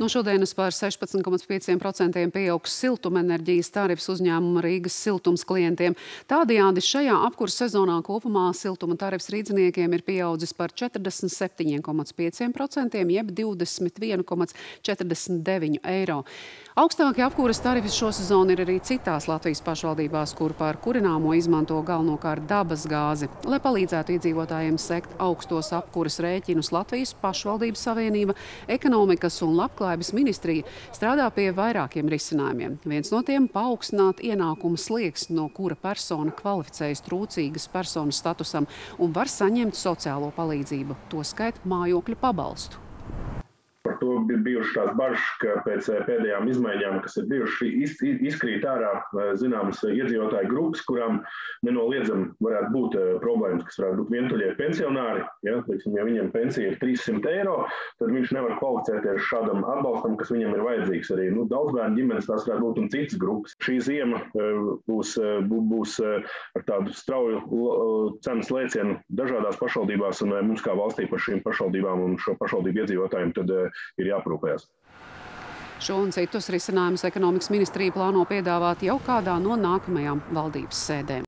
No šodienas par 16,5% pieaugs siltumenerģijas tarifs uzņēmuma Rīgas siltums klientiem. Tādējādi šajā apkurss sezonā kopumā siltuma tarifs rīdziniekiem ir pieaudzis par 47,5% jeb 21,49 eiro. Augstākie apkūras tarifi šo sezonu ir arī citās Latvijas pašvaldībās, kur par kurināmo izmanto galvenokārt dabas gāzi. Lai palīdzētu iedzīvotājiem sekt augstos apkūras rēķinus, Latvijas pašvaldības savienība, ekonomikas un labklājības ministrija strādā pie vairākiem risinājumiem. Viens no tiem - paaugstināt ienākumu slieksni, no kura persona kvalificējas trūcīgas personas statusam un var saņemt sociālo palīdzību, to skait mājokļu pabalstu ir bijušas tās bažas, ka pēc eh, pēdējām izmaiņām, kas ir bijušas, izkrīt ārā eh, zināmas iedzīvotāju grupas, kurām nenoliedzami varētu būt eh, problēmas, kas varētu būt vientuļie pensionāri. Ja, teiksim, ja viņam pensija ir 300 eiro, tad viņš nevar kvalificēties šādam atbalstam, kas viņam ir vajadzīgs. Arī nu, daudz bērnu ģimenes tās varētu būt un citas grupas. Šī ziema būs, būs ar tādu strauju cenas lēcienu dažādās pašvaldībās, un mums kā valstī par šīm pašvaldībām un šo pašvaldību iedzīvotājiem tad ir jāprūpējas. Šo un citus risinājumus ekonomikas ministrija plāno piedāvāt jau kādā no nākamajām valdības sēdēm.